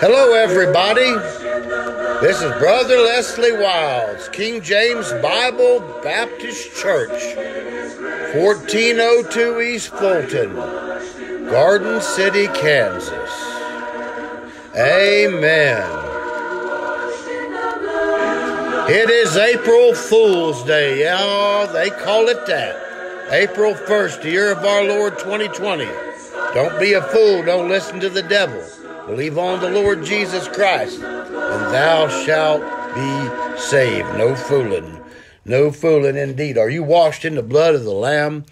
Hello, everybody. This is Brother Leslie Wilds, King James Bible Baptist Church, 1402 East Fulton, Garden City, Kansas. Amen. It is April Fool's Day. Yeah, they call it that. April 1st, the year of our Lord 2020. Don't be a fool. Don't listen to the devil. Believe on the Lord Jesus Christ, and thou shalt be saved. No fooling. No fooling indeed. Are you washed in the blood of the Lamb?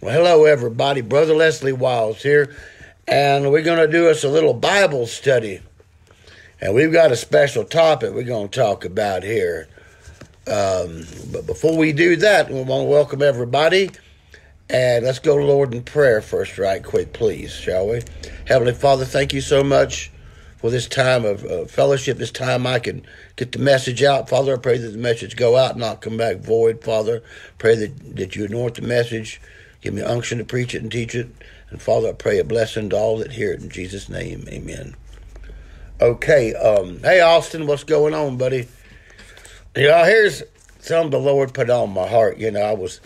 Well, hello, everybody. Brother Leslie Wiles here, and we're going to do us a little Bible study. And we've got a special topic we're going to talk about here. Um, but before we do that, we want to welcome everybody and let's go Lord in prayer first, right quick, please, shall we? Heavenly Father, thank you so much for this time of uh, fellowship, this time I can get the message out. Father, I pray that the message go out not come back void. Father, pray that, that you anoint the message, give me unction to preach it and teach it. And Father, I pray a blessing to all that hear it in Jesus' name. Amen. Okay, um, hey Austin, what's going on, buddy? You know, here's something the Lord put on my heart. You know, I was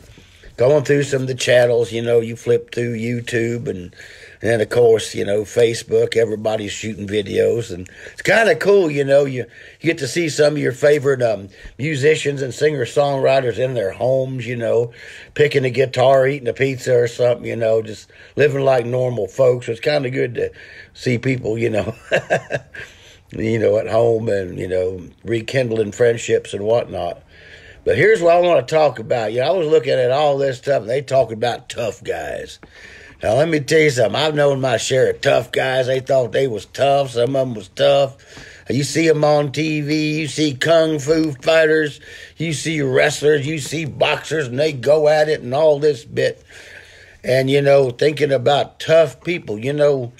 going through some of the channels, you know, you flip through YouTube and, and then of course, you know, Facebook, everybody's shooting videos and it's kind of cool, you know, you, you get to see some of your favorite um, musicians and singer-songwriters in their homes, you know, picking a guitar, eating a pizza or something, you know, just living like normal folks. It's kind of good to see people, you know, you know, at home and, you know, rekindling friendships and whatnot. But here's what I want to talk about. You know, I was looking at all this stuff, and they talk about tough guys. Now, let me tell you something. I've known my share of tough guys. They thought they was tough. Some of them was tough. You see them on TV. You see kung fu fighters. You see wrestlers. You see boxers, and they go at it and all this bit. And, you know, thinking about tough people, you know,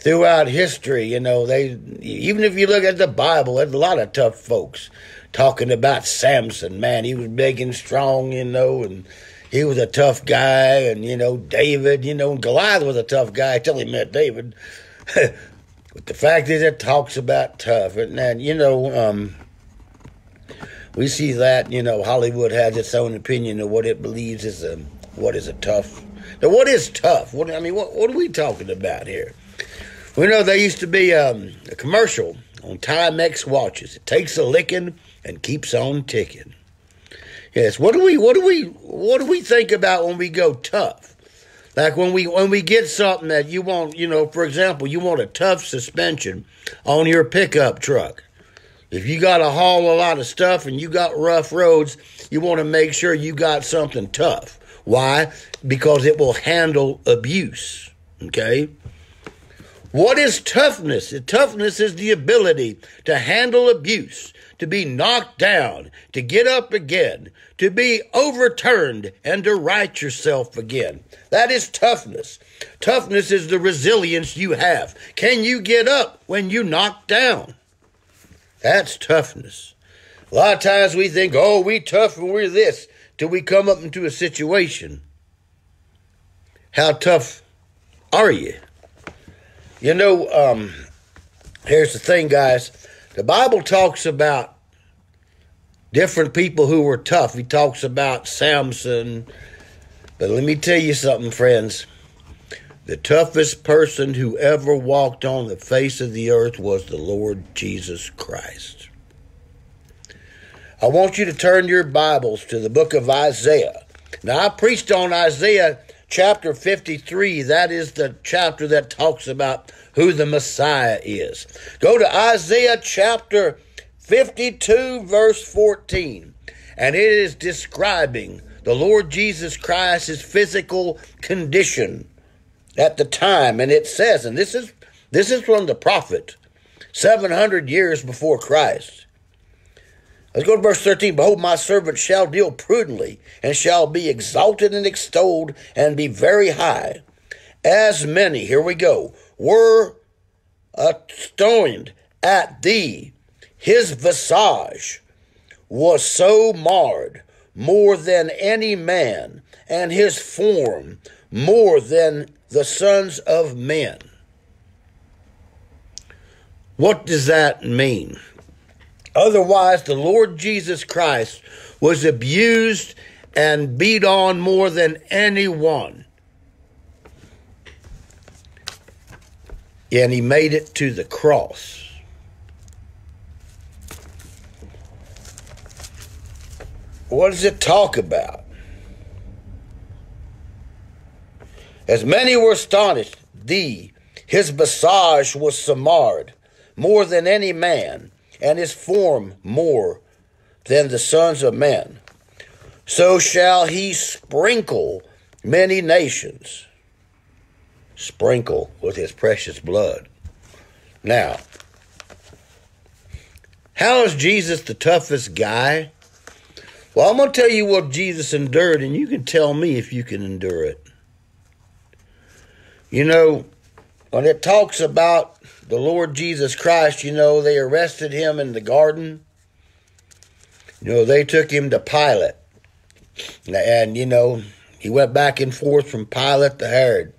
throughout history, you know, they, even if you look at the Bible, there's a lot of tough folks talking about Samson. Man, he was big and strong, you know, and he was a tough guy. And, you know, David, you know, Goliath was a tough guy until he met David. but the fact is, it talks about tough. And, and you know, um, we see that, you know, Hollywood has its own opinion of what it believes is a, what is a tough. Now, what is tough? What, I mean, what, what are we talking about here? We know there used to be um, a commercial on Timex watches. It takes a licking and keeps on ticking. Yes, what do we what do we what do we think about when we go tough? Like when we when we get something that you want, you know, for example, you want a tough suspension on your pickup truck. If you got to haul a lot of stuff and you got rough roads, you want to make sure you got something tough. Why? Because it will handle abuse. Okay? What is toughness? Toughness is the ability to handle abuse, to be knocked down, to get up again, to be overturned, and to right yourself again. That is toughness. Toughness is the resilience you have. Can you get up when you knock down? That's toughness. A lot of times we think, oh, we tough and we're this, till we come up into a situation. How tough are you? You know, um, here's the thing, guys. The Bible talks about different people who were tough. He talks about Samson. But let me tell you something, friends. The toughest person who ever walked on the face of the earth was the Lord Jesus Christ. I want you to turn your Bibles to the book of Isaiah. Now, I preached on Isaiah chapter 53. That is the chapter that talks about who the Messiah is. Go to Isaiah chapter 52, verse 14, and it is describing the Lord Jesus Christ's physical condition at the time. And it says, and this is this is from the prophet, 700 years before Christ. Let's go to verse 13. Behold, my servant shall deal prudently, and shall be exalted and extolled, and be very high. As many, here we go, were astonished at thee. His visage was so marred more than any man, and his form more than the sons of men. What does that mean? Otherwise, the Lord Jesus Christ was abused and beat on more than anyone. And he made it to the cross. What does it talk about? As many were astonished, thee, his visage was samard more than any man, and his form more than the sons of men. So shall he sprinkle many nations, sprinkle with his precious blood. Now, how is Jesus the toughest guy? Well, I'm going to tell you what Jesus endured, and you can tell me if you can endure it. You know, when it talks about the Lord Jesus Christ, you know, they arrested him in the garden. You know, they took him to Pilate. And, you know, he went back and forth from Pilate to Herod.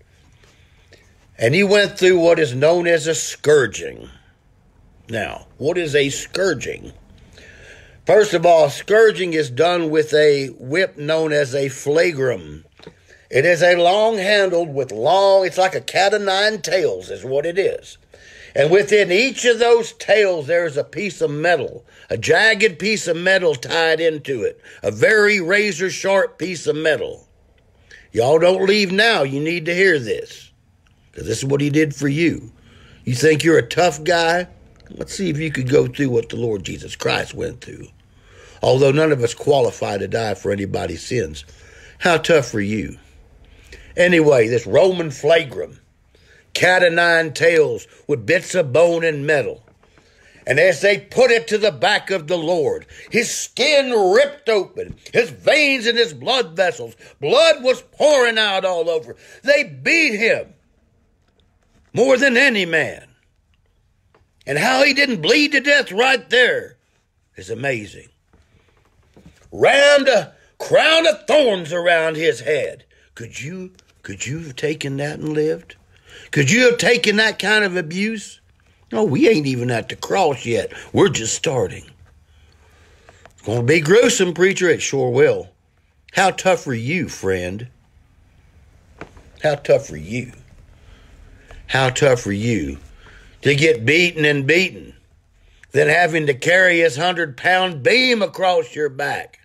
And he went through what is known as a scourging. Now, what is a scourging? First of all, scourging is done with a whip known as a flagrum. It is a long handled with long, it's like a cat of nine tails, is what it is. And within each of those tails, there's a piece of metal, a jagged piece of metal tied into it, a very razor sharp piece of metal. Y'all don't leave now. You need to hear this because this is what he did for you. You think you're a tough guy? Let's see if you could go through what the Lord Jesus Christ went through. Although none of us qualify to die for anybody's sins. How tough are you? Anyway, this Roman flagrum, cat o' nine tails with bits of bone and metal. And as they put it to the back of the Lord, his skin ripped open, his veins and his blood vessels, blood was pouring out all over. They beat him more than any man. And how he didn't bleed to death right there is amazing. Round a crown of thorns around his head. Could you could you have taken that and lived? Could you have taken that kind of abuse? No, we ain't even at the cross yet. We're just starting. It's going to be gruesome, preacher. It sure will. How tough are you, friend? How tough are you? How tough are you to get beaten and beaten, than having to carry his hundred pound beam across your back?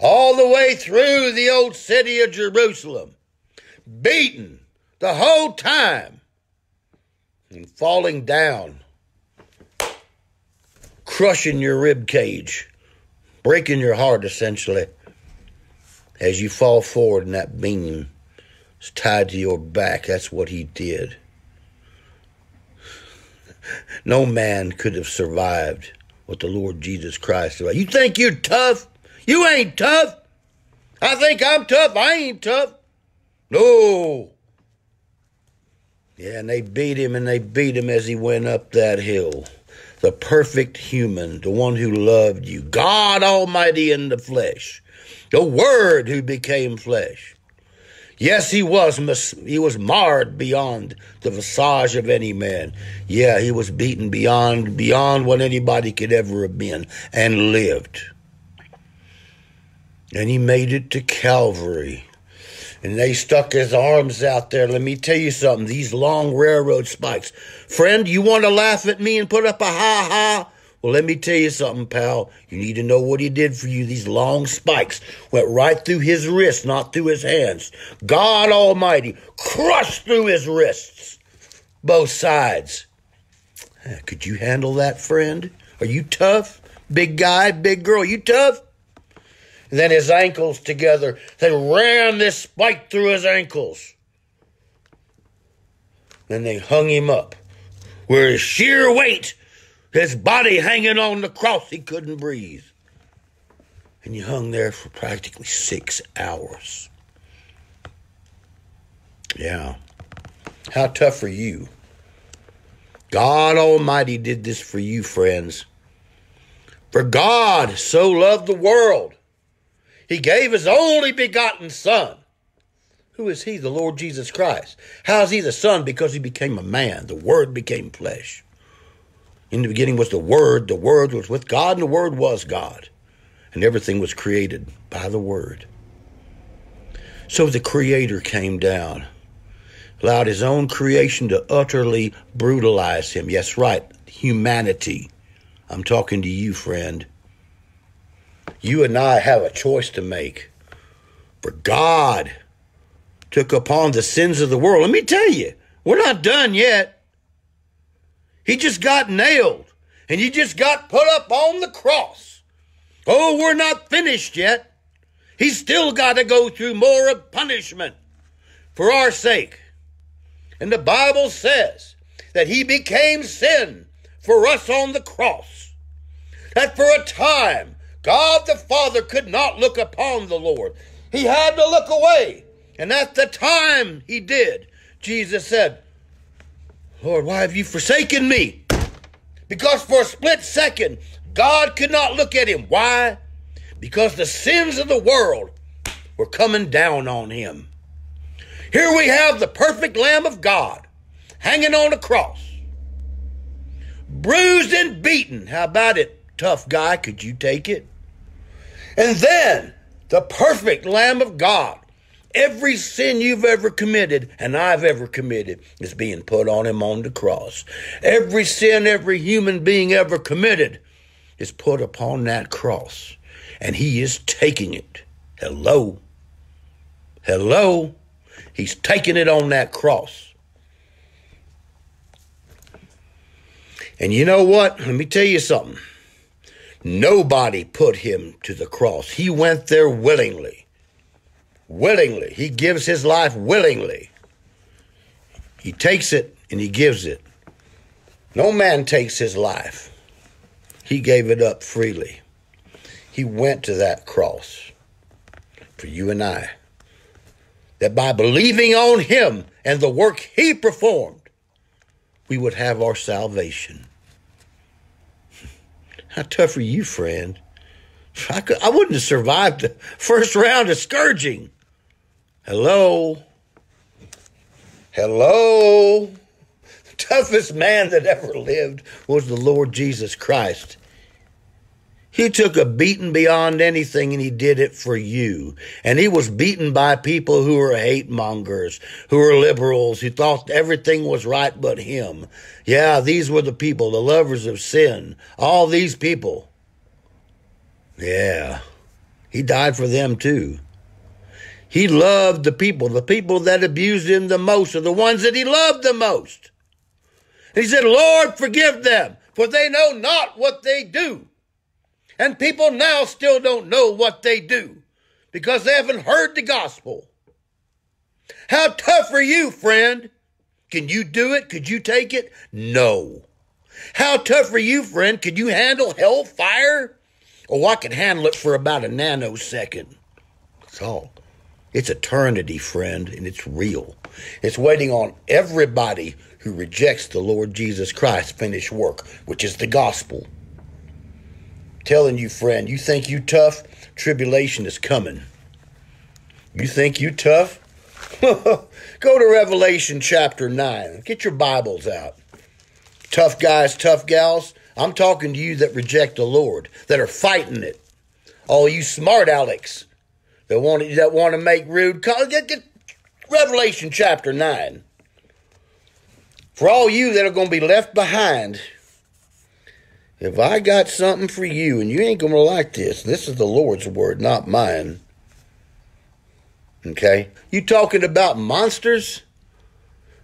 All the way through the old city of Jerusalem beaten the whole time and falling down, crushing your rib cage, breaking your heart essentially as you fall forward in that beam is tied to your back. That's what he did. No man could have survived what the Lord Jesus Christ did. You think you're tough? You ain't tough. I think I'm tough. I ain't tough. No. Yeah, and they beat him and they beat him as he went up that hill. The perfect human, the one who loved you, God Almighty in the flesh, the Word who became flesh. Yes, he was he was marred beyond the visage of any man. Yeah, he was beaten beyond beyond what anybody could ever have been and lived. And he made it to Calvary and they stuck his arms out there. Let me tell you something. These long railroad spikes. Friend, you want to laugh at me and put up a ha ha? Well, let me tell you something, pal. You need to know what he did for you. These long spikes went right through his wrists, not through his hands. God Almighty crushed through his wrists, both sides. Eh, could you handle that, friend? Are you tough? Big guy, big girl, you tough? and then his ankles together. They ran this spike through his ankles. Then they hung him up, where his sheer weight, his body hanging on the cross, he couldn't breathe. And he hung there for practically six hours. Yeah. How tough are you? God Almighty did this for you, friends. For God so loved the world he gave his only begotten Son, Who is he? The Lord Jesus Christ. How is he the Son? Because he became a man. The Word became flesh. In the beginning was the Word. The Word was with God, and the Word was God. And everything was created by the Word. So the Creator came down, allowed his own creation to utterly brutalize him. Yes, right, humanity. I'm talking to you, friend. You and I have a choice to make. For God took upon the sins of the world. Let me tell you, we're not done yet. He just got nailed and he just got put up on the cross. Oh, we're not finished yet. He's still got to go through more of punishment for our sake. And the Bible says that he became sin for us on the cross. That for a time, God the Father could not look upon the Lord. He had to look away and at the time he did, Jesus said, Lord, why have you forsaken me? Because for a split second, God could not look at him. Why? Because the sins of the world were coming down on him. Here we have the perfect Lamb of God hanging on a cross, bruised and beaten. How about it, tough guy? Could you take it? And then the perfect Lamb of God Every sin you've ever committed and I've ever committed is being put on him on the cross. Every sin every human being ever committed is put upon that cross. And he is taking it. Hello. Hello. He's taking it on that cross. And you know what? Let me tell you something. Nobody put him to the cross. He went there willingly willingly. He gives his life willingly. He takes it and he gives it. No man takes his life. He gave it up freely. He went to that cross for you and I. That by believing on him and the work he performed, we would have our salvation. How tough are you, friend? I, could, I wouldn't have survived the first round of scourging. Hello? Hello? The toughest man that ever lived was the Lord Jesus Christ. He took a beating beyond anything and he did it for you. And he was beaten by people who were hate mongers, who were liberals, who thought everything was right but him. Yeah, these were the people, the lovers of sin. All these people. Yeah. He died for them too. He loved the people. The people that abused him the most are the ones that he loved the most. he said, Lord, forgive them, for they know not what they do. And people now still don't know what they do because they haven't heard the gospel. How tough are you, friend? Can you do it? Could you take it? No. How tough are you, friend? Could you handle hellfire? Oh, I can handle it for about a nanosecond. That's all. It's eternity, friend, and it's real. It's waiting on everybody who rejects the Lord Jesus Christ's finished work, which is the gospel. telling you, friend, you think you tough? Tribulation is coming. You think you tough? Go to Revelation chapter 9. Get your Bibles out. Tough guys, tough gals, I'm talking to you that reject the Lord, that are fighting it. All you smart Alex that want that want to make rude calls. Revelation chapter 9. For all you that are going to be left behind, if I got something for you and you ain't going to like this, this is the Lord's word, not mine. Okay? You talking about monsters?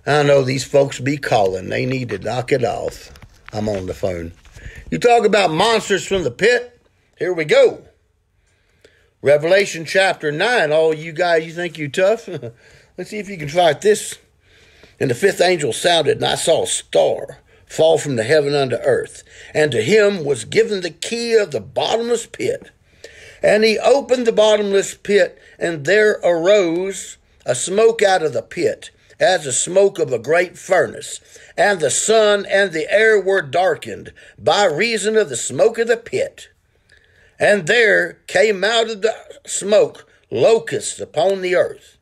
I know these folks be calling. They need to knock it off. I'm on the phone. You talk about monsters from the pit? Here we go. Revelation chapter 9. All you guys, you think you tough? Let's see if you can fight this. And the fifth angel sounded, and I saw a star fall from the heaven unto earth. And to him was given the key of the bottomless pit. And he opened the bottomless pit, and there arose a smoke out of the pit, as the smoke of a great furnace. And the sun and the air were darkened by reason of the smoke of the pit. And there came out of the smoke locusts upon the earth,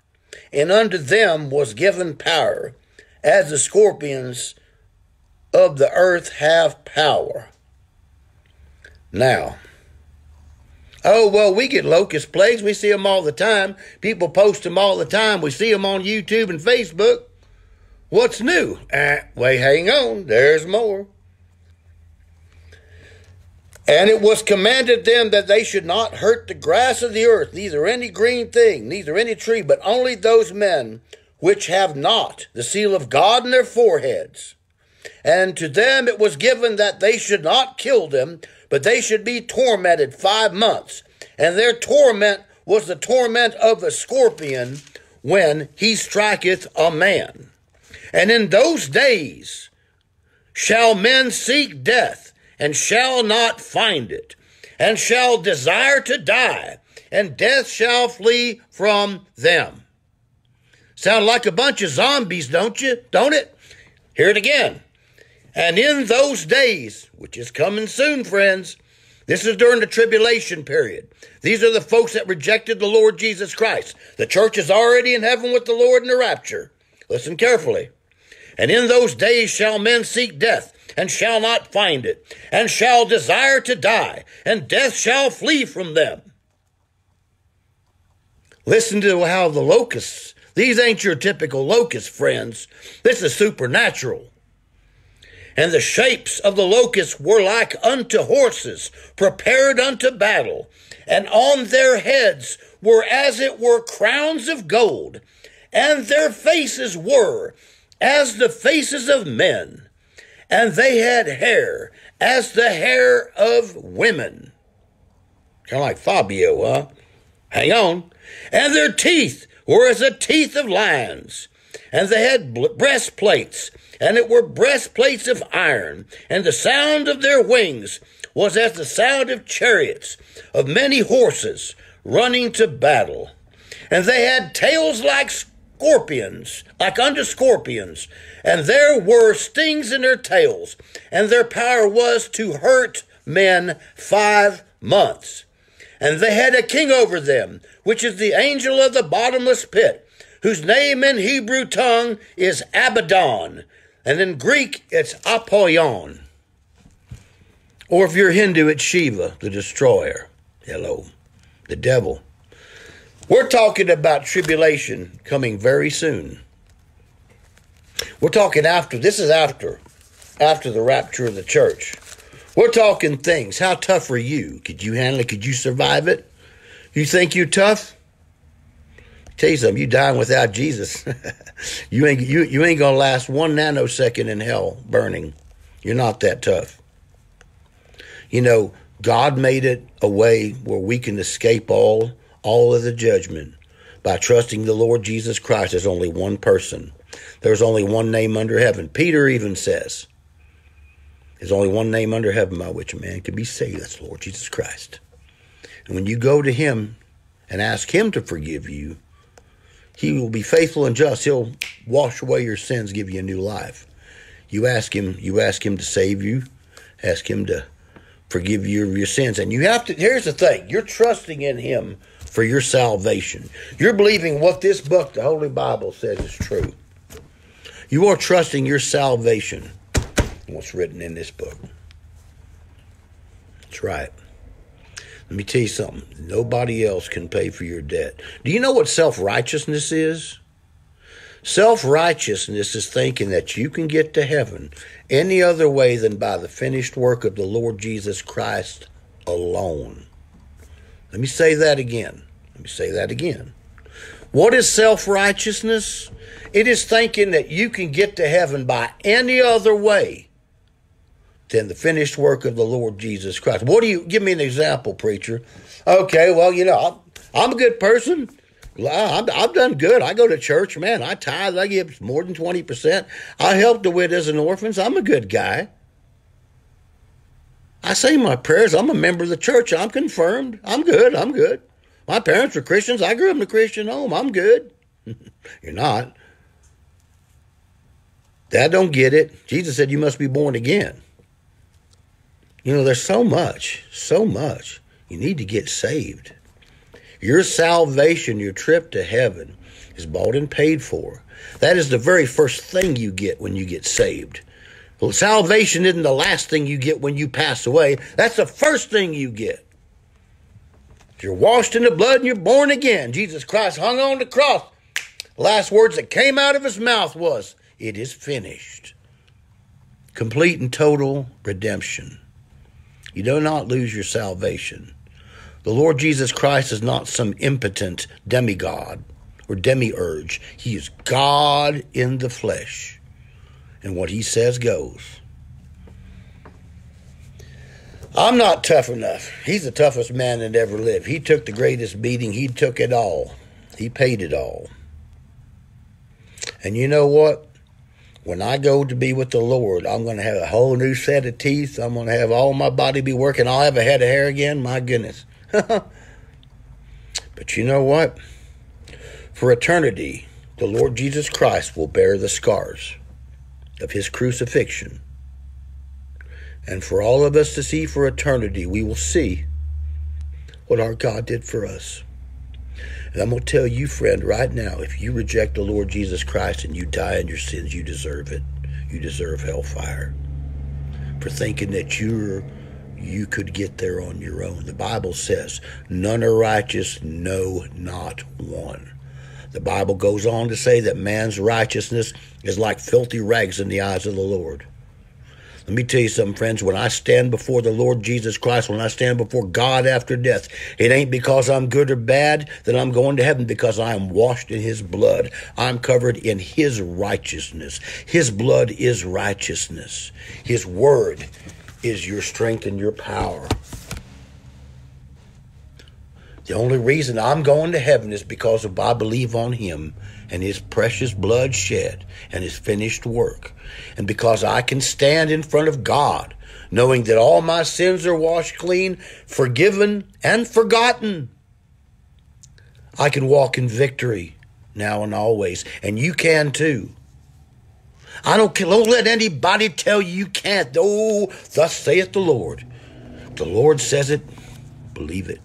and unto them was given power, as the scorpions of the earth have power. Now, oh, well, we get locust plagues. We see them all the time. People post them all the time. We see them on YouTube and Facebook. What's new? Uh, wait, hang on. There's more. And it was commanded them that they should not hurt the grass of the earth, neither any green thing, neither any tree, but only those men which have not the seal of God in their foreheads. And to them it was given that they should not kill them, but they should be tormented five months. And their torment was the torment of a scorpion when he striketh a man. And in those days shall men seek death and shall not find it, and shall desire to die, and death shall flee from them. Sound like a bunch of zombies, don't you? Don't it? Hear it again. And in those days, which is coming soon, friends, this is during the tribulation period. These are the folks that rejected the Lord Jesus Christ. The church is already in heaven with the Lord in the rapture. Listen carefully. And in those days shall men seek death and shall not find it, and shall desire to die, and death shall flee from them. Listen to how the locusts, these ain't your typical locust, friends. This is supernatural. And the shapes of the locusts were like unto horses, prepared unto battle, and on their heads were as it were crowns of gold, and their faces were as the faces of men and they had hair as the hair of women. Kind of like Fabio, huh? Hang on. And their teeth were as the teeth of lions. And they had breastplates, and it were breastplates of iron. And the sound of their wings was as the sound of chariots, of many horses running to battle. And they had tails like scorpions, like unto scorpions, and there were stings in their tails, and their power was to hurt men five months. And they had a king over them, which is the angel of the bottomless pit, whose name in Hebrew tongue is Abaddon, and in Greek it's Apollyon. Or if you're Hindu, it's Shiva, the destroyer. Hello, the devil. We're talking about tribulation coming very soon. We're talking after, this is after, after the rapture of the church. We're talking things. How tough are you? Could you handle it? Could you survive it? You think you're tough? Tell you something, you dying without Jesus. you ain't you, you ain't gonna last one nanosecond in hell burning. You're not that tough. You know, God made it a way where we can escape all all of the judgment by trusting the Lord Jesus Christ as only one person. There's only one name under heaven. Peter even says, There's only one name under heaven by which a man can be saved. That's Lord Jesus Christ. And when you go to him and ask him to forgive you, he will be faithful and just. He'll wash away your sins, give you a new life. You ask him, you ask him to save you, ask him to forgive you of your sins. And you have to, here's the thing you're trusting in him for your salvation. You're believing what this book, the Holy Bible, says is true. You are trusting your salvation what's written in this book. That's right. Let me tell you something. Nobody else can pay for your debt. Do you know what self righteousness is? Self righteousness is thinking that you can get to heaven any other way than by the finished work of the Lord Jesus Christ alone. Let me say that again. Let me say that again. What is self righteousness? It is thinking that you can get to heaven by any other way than the finished work of the Lord Jesus Christ. What do you give me an example, preacher? Okay, well, you know, I'm, a good person. I've, done good. I go to church, man. I tithe. I give more than 20%. I help the widows and orphans. I'm a good guy. I say my prayers. I'm a member of the church. I'm confirmed. I'm good. I'm good. My parents were Christians. I grew up in a Christian home. I'm good. You're not. Dad don't get it. Jesus said you must be born again. You know, there's so much, so much. You need to get saved. Your salvation, your trip to heaven, is bought and paid for. That is the very first thing you get when you get saved. Well, salvation isn't the last thing you get when you pass away. That's the first thing you get. You're washed in the blood and you're born again. Jesus Christ hung on the cross. The last words that came out of his mouth was, It is finished. Complete and total redemption. You do not lose your salvation. The Lord Jesus Christ is not some impotent demigod or demiurge. He is God in the flesh. And what he says goes. I'm not tough enough. He's the toughest man that ever lived. He took the greatest beating. He took it all. He paid it all. And you know what? When I go to be with the Lord, I'm going to have a whole new set of teeth. I'm going to have all my body be working. I'll have a head of hair again. My goodness. but you know what? For eternity, the Lord Jesus Christ will bear the scars of his crucifixion. And for all of us to see for eternity, we will see what our God did for us. And I'm going to tell you, friend, right now, if you reject the Lord Jesus Christ and you die in your sins, you deserve it. You deserve hellfire for thinking that you're you could get there on your own. The Bible says, none are righteous, no, not one. The Bible goes on to say that man's righteousness is like filthy rags in the eyes of the Lord. Let me tell you something, friends. When I stand before the Lord Jesus Christ, when I stand before God after death, it ain't because I'm good or bad that I'm going to heaven, because I am washed in His blood. I'm covered in His righteousness. His blood is righteousness. His word is your strength and your power. The only reason I'm going to heaven is because of I believe on Him and His precious blood shed and His finished work. And because I can stand in front of God knowing that all my sins are washed clean, forgiven, and forgotten. I can walk in victory now and always, and you can too. I don't, don't let anybody tell you you can't. Oh, thus saith the Lord. The Lord says it, believe it.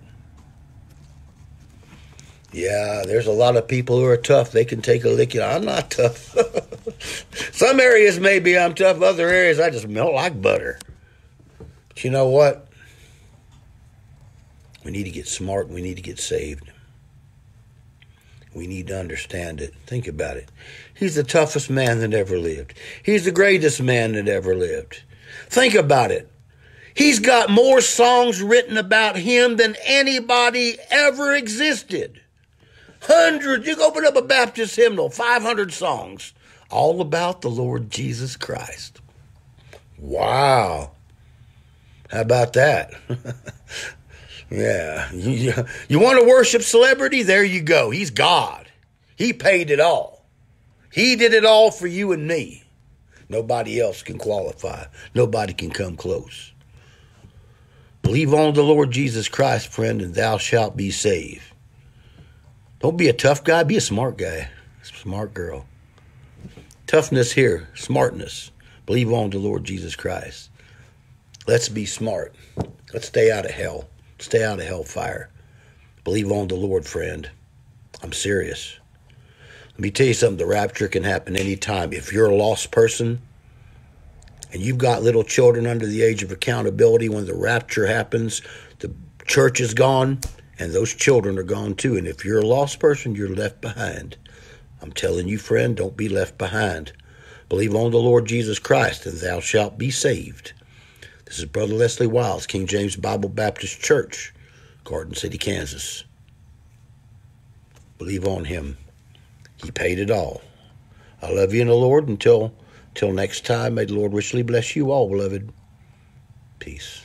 Yeah, there's a lot of people who are tough. They can take a licking. I'm not tough. Some areas maybe I'm tough. Other areas I just melt like butter. But you know what? We need to get smart. We need to get saved. We need to understand it. Think about it. He's the toughest man that ever lived. He's the greatest man that ever lived. Think about it. He's got more songs written about him than anybody ever existed. Hundreds. You can open up a Baptist hymnal, 500 songs, all about the Lord Jesus Christ. Wow. How about that? yeah. You, you want to worship celebrity? There you go. He's God. He paid it all. He did it all for you and me. Nobody else can qualify. Nobody can come close. Believe on the Lord Jesus Christ, friend, and thou shalt be saved. Don't be a tough guy, be a smart guy, smart girl. Toughness here, smartness. Believe on the Lord Jesus Christ. Let's be smart. Let's stay out of hell. Stay out of hellfire. Believe on the Lord, friend. I'm serious. Let me tell you something the rapture can happen anytime. If you're a lost person and you've got little children under the age of accountability, when the rapture happens, the church is gone, and those children are gone too. And if you're a lost person, you're left behind. I'm telling you, friend, don't be left behind. Believe on the Lord Jesus Christ, and thou shalt be saved. This is Brother Leslie Wiles, King James Bible Baptist Church, Garden City, Kansas. Believe on him. He paid it all. I love you in the Lord. Until, until next time, may the Lord richly bless you all, beloved. Peace.